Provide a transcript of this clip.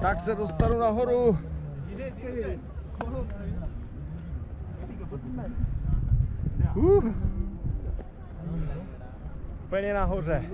Tak se dostanu nahoru. Uh. Úplně nahoře.